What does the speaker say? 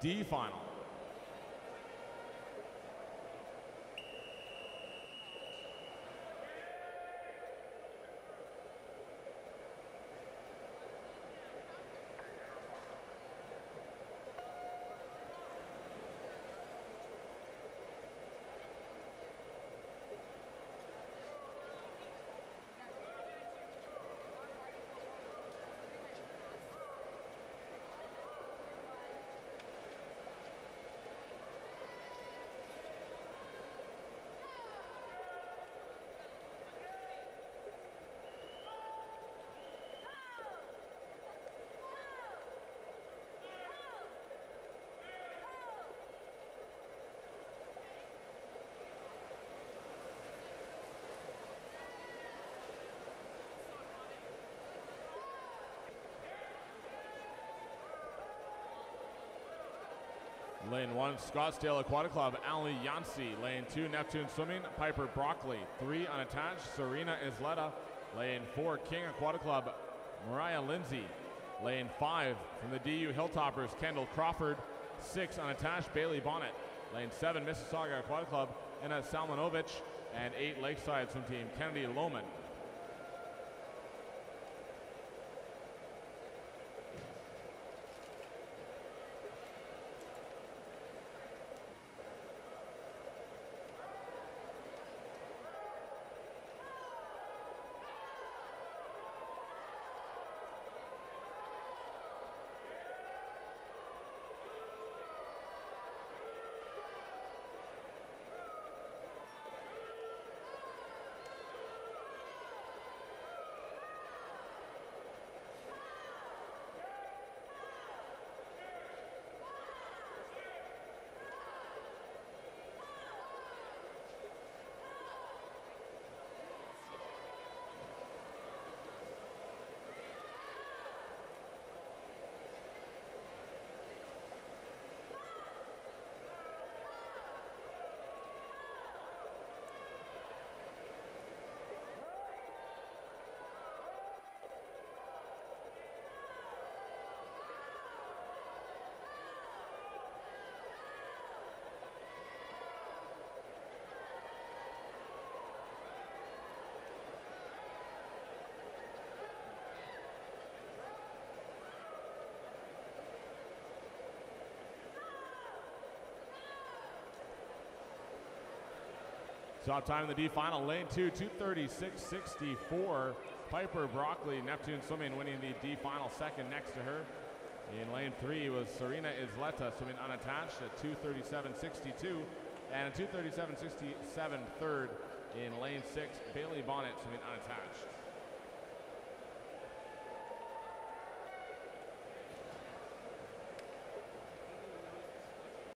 D final. Lane 1, Scottsdale Aquatic Club, Ali Yancey. Lane 2, Neptune Swimming, Piper Broccoli. 3, unattached, Serena Isleta. Lane 4, King Aquatic Club, Mariah Lindsay. Lane 5, from the DU Hilltoppers, Kendall Crawford. 6, unattached, Bailey Bonnett. Lane 7, Mississauga Aquatic Club, Anna Salmanovich. And 8, Lakeside Swim Team, Kennedy Lohman. Top time in the D final, lane two, 236.64. Piper Broccoli, Neptune Swimming winning the D final second next to her. In lane three was Serena Isleta swimming unattached at 237.62. And a 237.67 third in lane six, Bailey Bonnett swimming unattached.